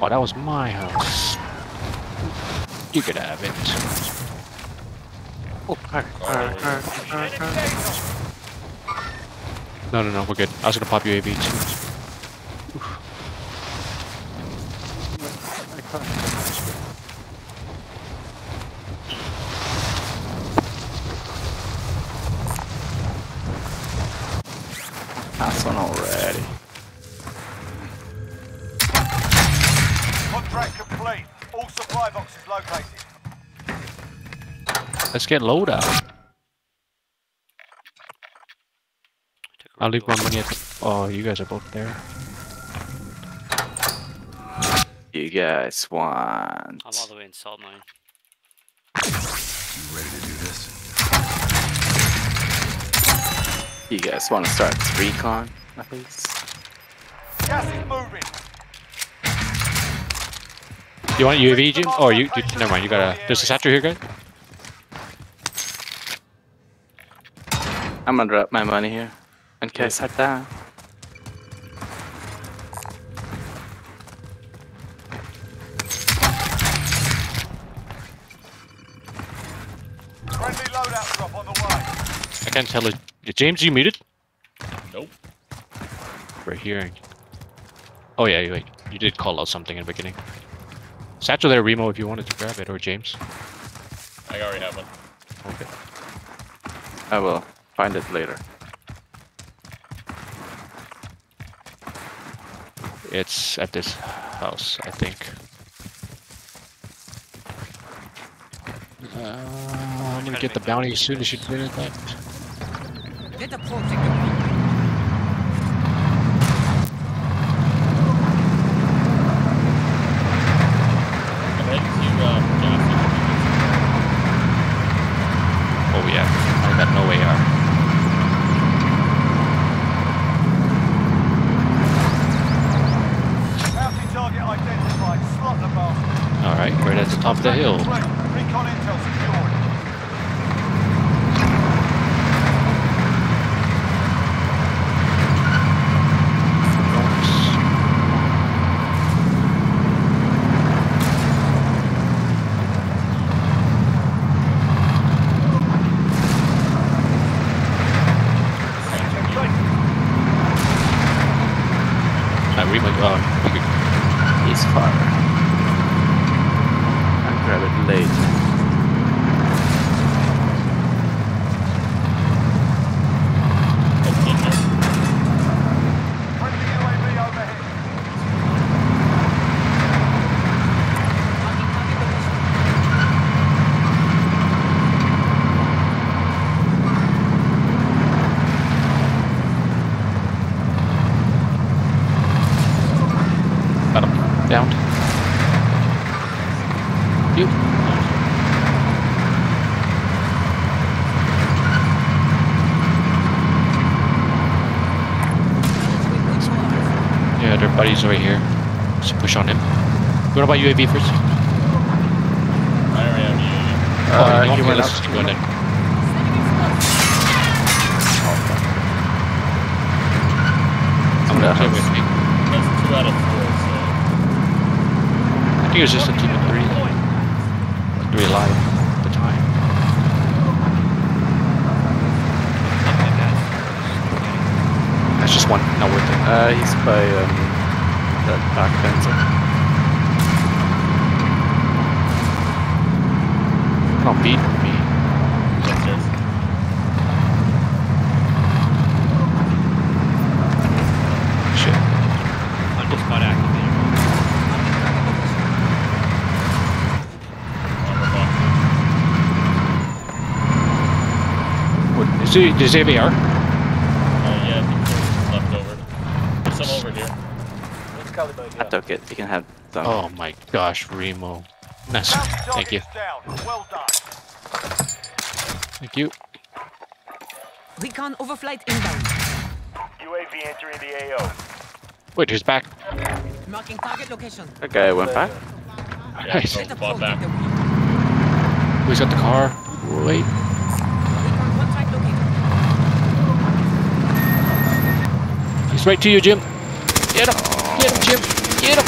Oh, that was my house. You could have it. Oh. No, no, no, we're good. I was gonna pop you too. Oof. That's Let's get loadout. I'll leave my money at the... Oh, you guys are both there. You guys want? I'm all the way in salt mine. You ready to do this? You guys want to start this recon, at least? Gas is moving. You want UAV, Jim? Oh, you, you... Never mind, you got a... There's a satchel here, guys? I'm gonna drop my money here. In case I die. Friendly loadout drop on the way. I can't tell it. James, you muted? Nope. We're here. Oh yeah, wait. You did call out something in the beginning. Satchel there, Remo, if you wanted to grab it, or James. I already have one. Okay. I will find it later. It's at this house, I think. Uh, I'm gonna get the bounty as soon as you finish that. Get the project. I'm heading to uh, Johnson. Oh yeah, I got no AR. Bounty target identified. Slot the bastard. All right, right at the top of the hill. Complete. Recon intel secured. Uh, you could- He's far. I grab it later. Yeah, their buddies over here. Let's push on him. You wanna buy UAV first? I already have you. oh, Uh, you he went up. just go in. I'm gonna Stay with me. That's two out of four, so. I think it was just a team of three. Three alive at the time. That's just one, not worth it. Uh, he's by um, that back fence. Don't beat me. Downstairs. Shit. I'm just got activated. What, is it, is it AVR? Uh, yeah, I think there's left over. There's some over here. I took it. You can have them. Oh my gosh, Remo. Nice. Thank you. target is down. Well done. Thank you. Recon overflight inbound. UAV entering the AO. Wait, who's back. Marking target location. That guy went back. Yeah, Nice. so Get the bought back. project away. Who's got the car? Wait. Recon contract located. He's right to you, Jim. Get him. Get him, Jim. Get him.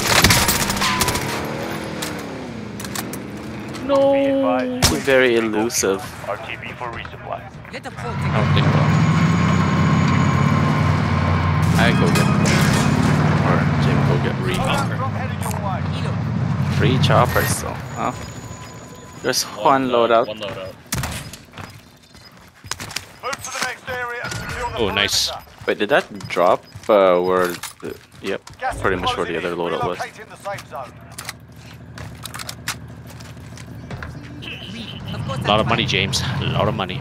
No. Be advised, Very elusive. RTB for resupply. Let the pro I take don't think so. I go get or Jim go get re Drop headed your way. Elo. free choppers so huh? There's one uh, loadout. One loadout. Move to the next area and secure the Oh, nice. Wait, did that drop uh, where the, yep, Gas pretty much where the other in. loadout was. Of A lot of money, James. A lot of money.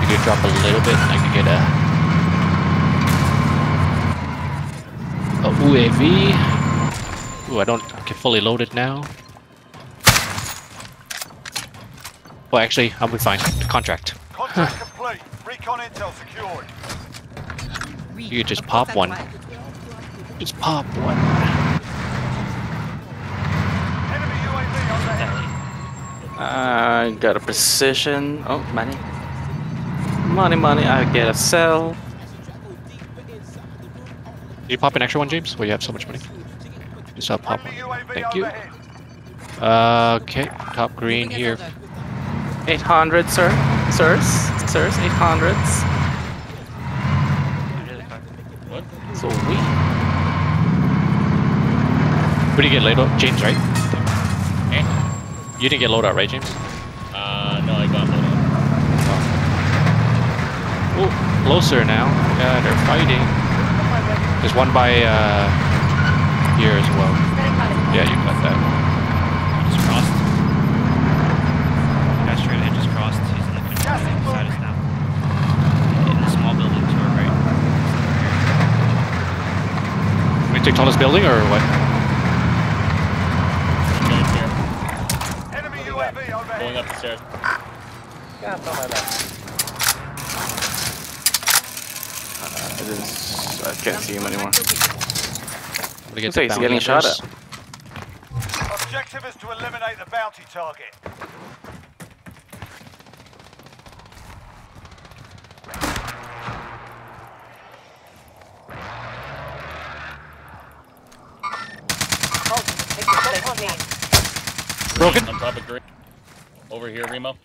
You could drop a little bit, I could get a. A UAV. Ooh, I don't get fully loaded now. Well, actually, I'll be fine. Contract. Contract complete. Recon intel secured. You could just pop that's one. Why. Just pop one. Enemy UAV overhead. I got a precision. Oh, money. Money, money. I get a cell. Did you pop an extra one, James? Well, you have so much money. Just uh, pop one. Thank you. Uh, okay, top green here. 800, sir. Sirs. Sirs, 800s. Under the car. What? So we. Who did you get laid out? James, right? Eh? You didn't get loaded out, right, James? Uh, no, I got loadout. Oh, closer now. Yeah, they're fighting. There's one by uh here as well. Yeah, you got that. Just crossed. Guy straight ahead just crossed. He's in the construction beside us now. In the small building to our right. We take tallest building or what? Okay, here. Enemy UAV Going up the stairs. I, didn't, I can't see him anymore. I'm gonna get Looks like he's bounty getting shot hunters. at. Objective is to eliminate the bounty target. Broken. On top of green. Over here, Remo.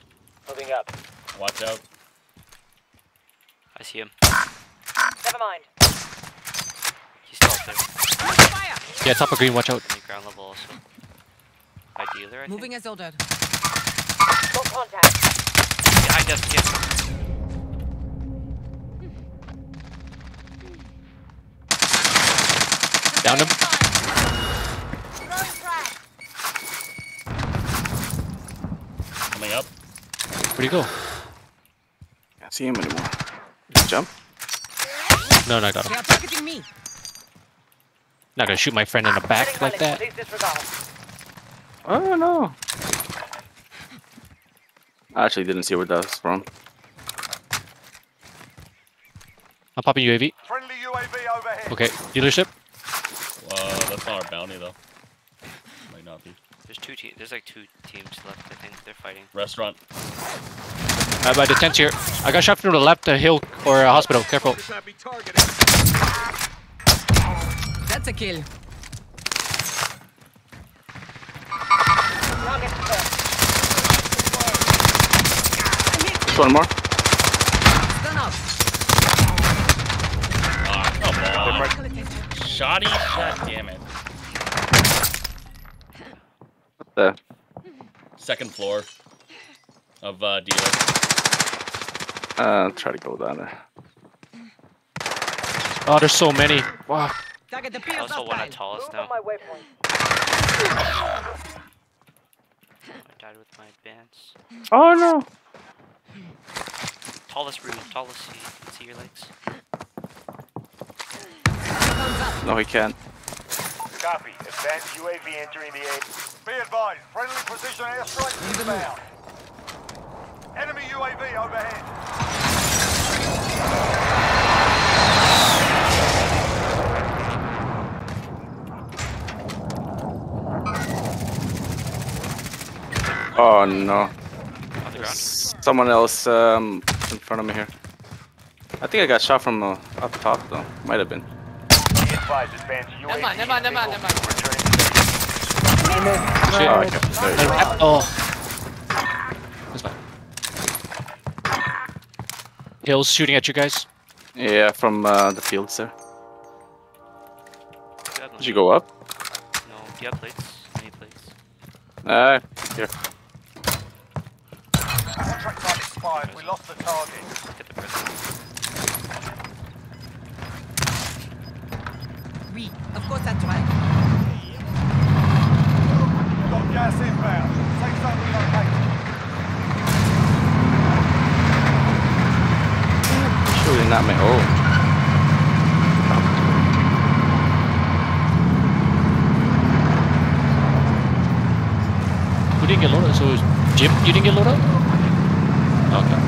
Moving up. Watch out. I see him. Never mind. He's still up there. Fire! Yeah, top of green. Watch out. On ground level also. By dealer, I Moving as ordered. Full contact. Behind us, yeah. Down him. Coming up. Where'd he go? Can't see him anymore. Did he jump? No, no, I got They him. targeting me. Not gonna shoot my friend in the back like that. Oh no. I actually didn't see where that was from. I'm popping UAV. Friendly UAV overhead. Okay, dealership. Uh, that's not our bounty though. Might not be. There's two teams. There's like two teams left. I think they're fighting. Restaurant. Uh, by the tent here. I got shot from the left, a hill or a hospital. Careful. That's a kill. Just one more. Stun. Ah, come on. Shoddy? God damn it. The? Second floor of uh, dealer. Uh, try to go down there. Oh, there's so many. Wow. I also want hostile. to tallest Move now. I died with my advance. Oh no. Tallest room. Tallest seat. You can see your legs. No, he can't. Copy. Advanced UAV entering the area. Be advised. Friendly precision airstrike inbound. Enemy UAV overhead. Oh no. On the ground. Someone else um in front of me here. I think I got shot from uh, up top though. Might have been. advised, advance UAV Never mind, never mind, never mind, never mind. Returning to base. Shit. Oh, okay. There you go. Oh. That's fine. Hills shooting at you guys. Yeah, from uh, the fields there. Do you have Did you go up? No. yeah, you have plates? Any plates? Uh, here. Contract time expired. We lost the target. Get the prison. Oui, of course that's right. Got gas inbound. Safe zone relocated. Shooting at me. Oh. Who didn't get loaded? So it was Jim, you didn't get loaded? Okay.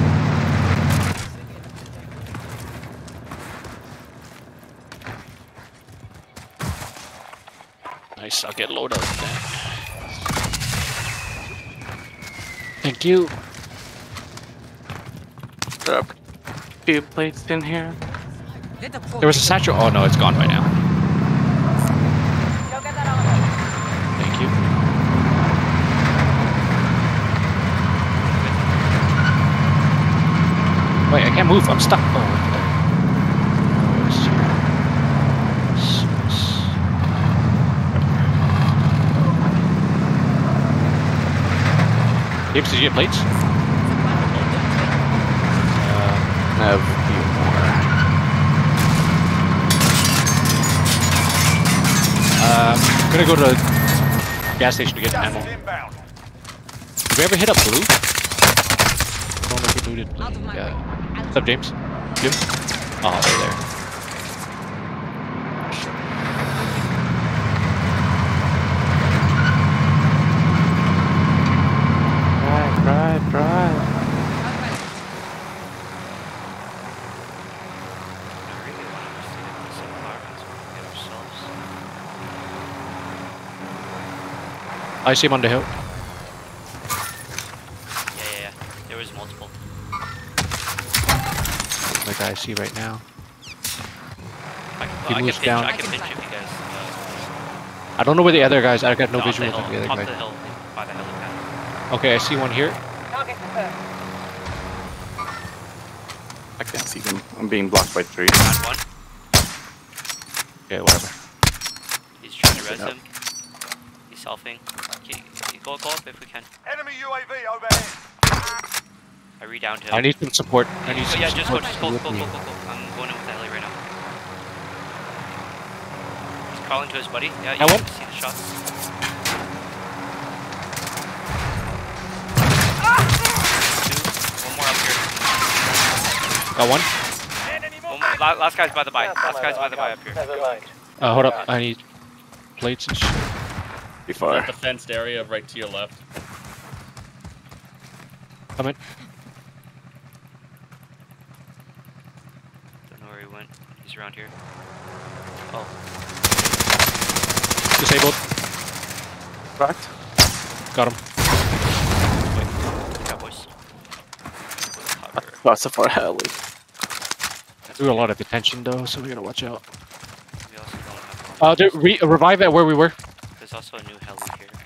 Nice, I'll get loaded Thank you. There are a few plates in here. Let the folk There was a satchel. Oh no, it's gone by now. Go get that armor. Thank you. Wait, I can't move. I'm stuck. Oh, it's here. S- s- James, did you get plates? Uh, a um, I'm gonna go to gas station to get ammo. Did we ever hit up blue? I don't know if we looted Yeah. What's up, James? Jim? Oh, they're there. Right, right, right. I really want us to get this environment so we can get ourselves. I see him on the hill. Yeah, yeah, yeah. There was multiple. Like I see right now. I can, He I can moves pinch, down. I I can can pinch fly. if you guys. Uh, I don't know where the other guys. I got no top visual the on hill, the top other the hill, by the helipad. Okay, I see one here. I can't see them. I'm being blocked by trees. Got one. Okay, whatever. He's trying to res him. He's selfing. Okay, go, go up if we can. Enemy UAV overhead. I redowned him. I need some support. I need So some yeah, just go, support just go, with go, go, me. go, go. I'm going in with the heli right now. He's calling to his buddy. Yeah, you I can won't. see the shots. Two. One more up here. Got one. One more, last guy's by the buy. Last guy's by the buy up here. Never mind. Uh, hold up. I need plates and shit. Before. At the fenced area right to your left. Come in. Don't know where he went. He's around here. Oh, Disabled. Cracked. Got him. Cowboys. Cover. Lots of our heli. Threw a lot of attention though, so we gotta watch out. We also don't. Uh, there, re- revive at where we were. There's also a new heli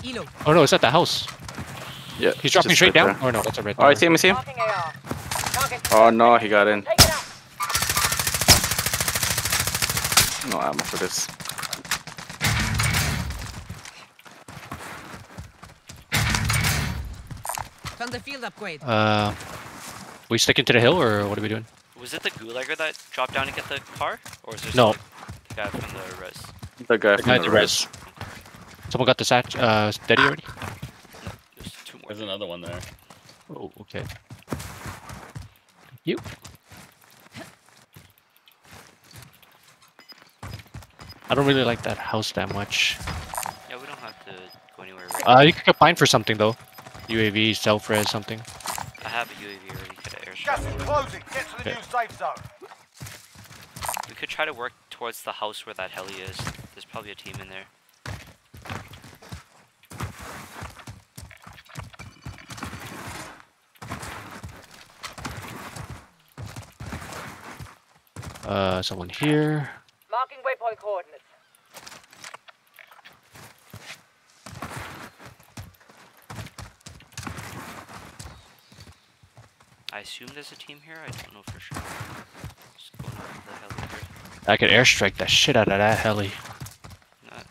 here. Elo. Oh no, it's at the house. Yeah. He's dropping straight down. there. Or no, that's a red. Oh, I see him, I see him. Marking AR. Target Oh no, he got in. Take it out. No ammo for this. Found the field upgrade. Uh, we sticking to the hill or what are we doing? Was it the gulager that dropped down to get the car, or is this No. the guy from the res? The guy The from guy the the res. Someone got the satch, uh steady already? There's two more. There's another one there. Oh, okay. You. I don't really like that house that much. Yeah, we don't have to go anywhere. Right Uh, you could combine for something though. UAV, self-res, something. I have a UAV already. Get an Gas airstrike. is closing. Get to the Okay. new safe zone. We could try to work towards the house where that heli is. There's probably a team in there. Uh, someone here. Marking waypoint waypoint coordinates. I assume there's a team here. I don't know for sure. Just going over the heli here. I could airstrike the shit out of that heli. Not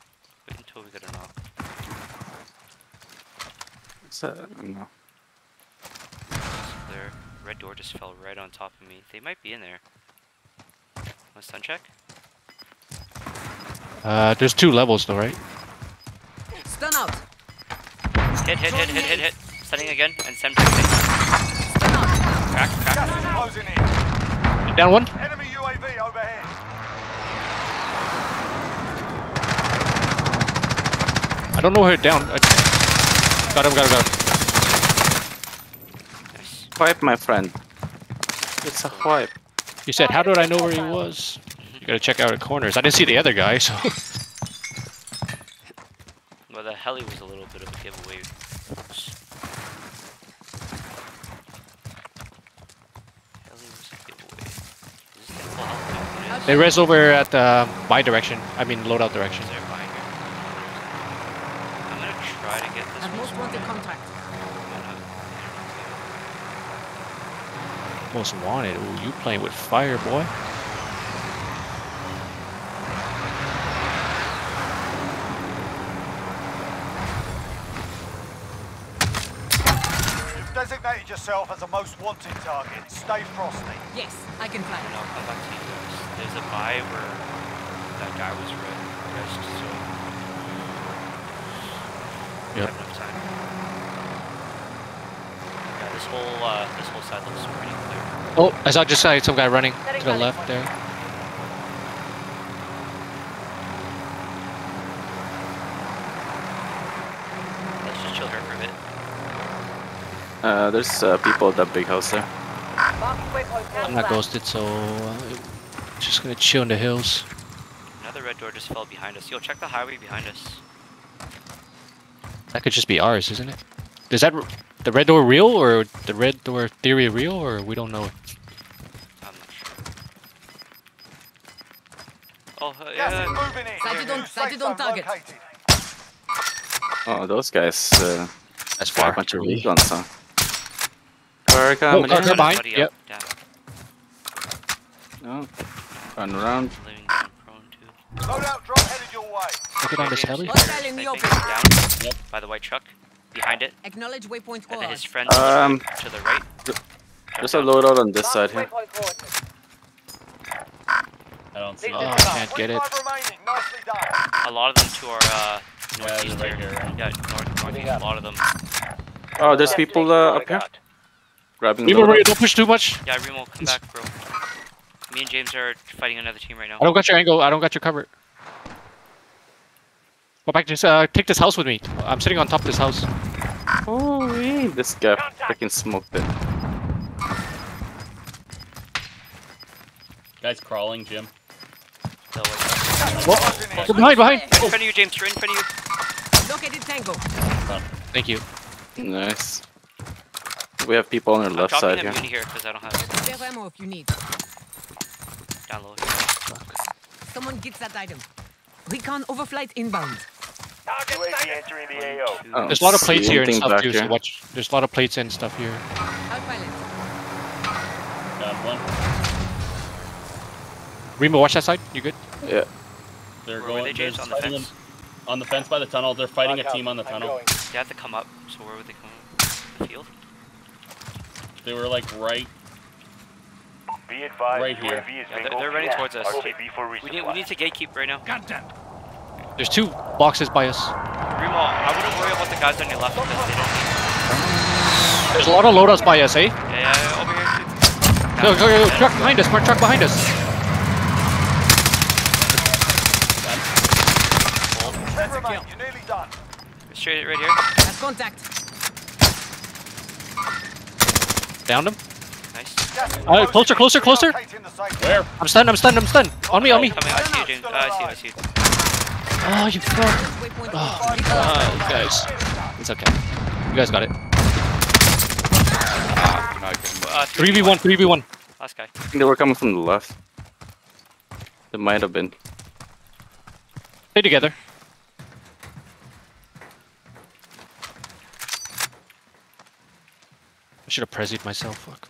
wait until we get a knock. What's that? No. There, red door just fell right on top of me. They might be in there. Want stun check? Uh, there's two levels though, right? Stun out. Hit, hit, hit, hit, hit, hit. Stunning again and send testing. Stun out. Crack, crack. Closing in. Down one. Enemy UAV overhead. I don't know where down. I... Got him, got him, got him. Nice. Wipe, my friend. It's a wipe. He said, how did I know where he was? You gotta check out the corners. I didn't see the other guy, so. Well, the heli was a little bit of a giveaway. Heli was a giveaway. Is this thing full health? No, it is. they res over at uh, my direction. I mean, loadout direction. They're behind here. I'm gonna try to get this At most wanted contact. Most wanted. Ooh, you playing with fire, boy. You've designated yourself as a most wanted target. Stay frosty. Yes, I can fly. And I'll come back to you. There's a buy where that guy was re- rest, so Yep. have enough time. Yeah, this whole uh, this whole side looks pretty clear. Oh, I saw just saw some guy running Setting to the left point. there. Let's just chill here for a bit. Uh, there's uh, people at that big house there. I'm not ghosted, so uh, just gonna chill in the hills. Another red door just fell behind us. Yo, check the highway behind us. That could just be ours, isn't it? Does that r- the red door real, or the red door theory real, or we don't know? I'm not sure. Oh, uh, yeah. moving in. Sighted on- safe on target. Oh, those guys. Uh, That's got a bunch of recons, huh? Car Oh, coming car, in. car behind. Yep. up. No. Run around. Living down prone. Loadout drop headed your way. Look at on this heli. Hostile in the I think, open. Down Yep. by the white truck. Behind it. Acknowledge waypoint And then coordinates. his friends Um, to the right. There's a loadout on this side here. I don't see Oh, them. I can't get it. 25 remaining. Nicely done. A lot of them to our uh, Yeah, northeast they're right here. here, right? Yeah, north, northeast. A lot of them. Oh, there's people uh, up here. Grabbing the Remo, Remo, don't push too much. Yeah, Remo, come back, bro. Me and James are fighting another team right now. I don't got your angle. I don't got your cover. Go back. Just uh, take this house with me. I'm sitting on top of this house. Holy, this guy freaking smoked it. Guys crawling, Jim. The white truck. Closing in. Go behind, behind. In front of you, James. Right in front of you. Located Tango. Thank you. Nice. We have people on our I'm left side them here. uni here because I don't have Spare ammo if you need. down low. Someone gets that item. Recon overflight inbound. UAV entering the AO. Oh. There's a lot of plates here and stuff back too. So watch. There's a lot of plates and stuff here. Got one. Remo, watch that side. You good? Yeah. They're Where going. they, James? they're On the fence? them- On the fence by the tunnel. They're fighting a team on the tunnel. They have to come up. So where would they come up? The field? They were like right. Be advised, Right here. Yeah, they're, they're running towards us. We need, we need to gatekeep right now. There's two boxes by us. Remo, I wouldn't worry about the guys on your left because they don't. There's a lot of loadouts by us, eh? Yeah, yeah, yeah, over here. too. Go, go, go, truck behind us. More truck behind us. Ten remain. You're nearly done. Straight right here. That's contact. Downed him. Nice. Gas is Alright, closer, closer, closer. Relocating the safe Where? I'm stunned. I'm stunned. I'm stunned. On me, on me. Coming, I see you, James. Uh, I see you, I see you. Oh, you fuck. Waypoint Oh, you guys. It's okay. You guys got it. Uh, 3v1, 3v1. Last guy. I think they were coming from the left. It might have been. Stay together. I should have presied myself. Fuck.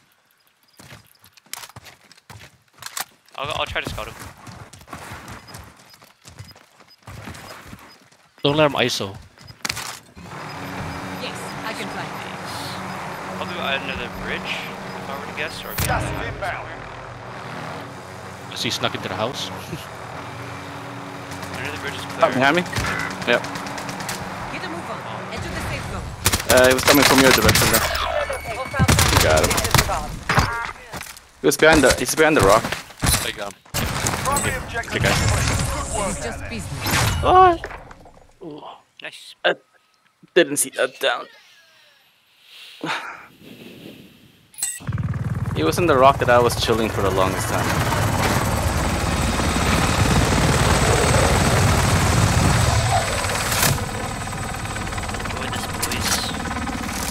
I'll, I'll try to scout him. Don't let him ISO. Yes, I can fly. Probably under the bridge, if I were to guess, or Gas is inbound. Is he snuck into the house? under the bridge is Oh, clear. behind me? Yep. Get a move on. Enter the safe zone. Uh, he was coming from your direction there. Got him. He was behind the, he's behind the rock. Like, um, Primary objective Okay, guys. complete. Good work It's just business. Oh, Nice. I didn't see that down. It was in the rock that I was chilling for the longest time. Enjoy this, boys.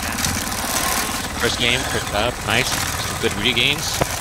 Yeah. first game, first up, nice. Some good regains.